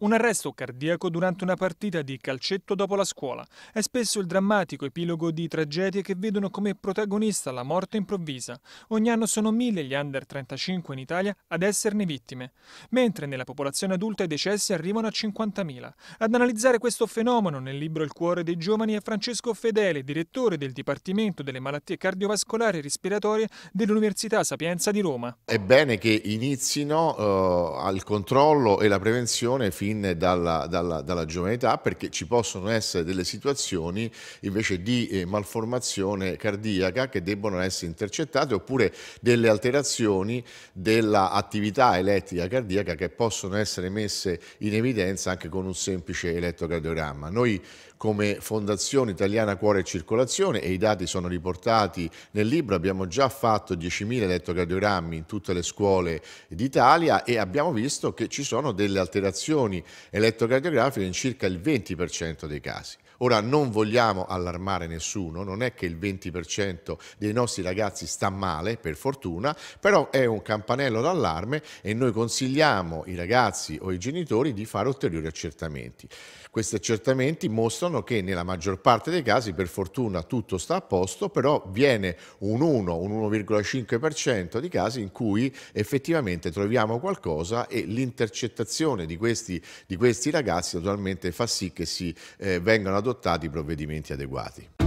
Un arresto cardiaco durante una partita di calcetto dopo la scuola. È spesso il drammatico epilogo di tragedie che vedono come protagonista la morte improvvisa. Ogni anno sono mille gli under 35 in Italia ad esserne vittime, mentre nella popolazione adulta i decessi arrivano a 50.000. Ad analizzare questo fenomeno nel libro Il cuore dei giovani è Francesco Fedele, direttore del Dipartimento delle malattie cardiovascolari e respiratorie dell'Università Sapienza di Roma. È bene che inizino uh, al controllo e la prevenzione fino fin dalla, dalla, dalla giovane età perché ci possono essere delle situazioni invece di eh, malformazione cardiaca che debbono essere intercettate oppure delle alterazioni dell'attività elettrica cardiaca che possono essere messe in evidenza anche con un semplice elettrocardiogramma. Noi come Fondazione Italiana Cuore e Circolazione e i dati sono riportati nel libro, abbiamo già fatto 10.000 elettrocardiogrammi in tutte le scuole d'Italia e abbiamo visto che ci sono delle alterazioni elettrocardiografiche in circa il 20% dei casi. Ora non vogliamo allarmare nessuno, non è che il 20% dei nostri ragazzi sta male, per fortuna, però è un campanello d'allarme e noi consigliamo i ragazzi o i genitori di fare ulteriori accertamenti. Questi accertamenti mostrano che nella maggior parte dei casi per fortuna tutto sta a posto, però viene un 1, un 1,5% di casi in cui effettivamente troviamo qualcosa e l'intercettazione di questi, di questi ragazzi naturalmente fa sì che si eh, vengano adottati provvedimenti adeguati.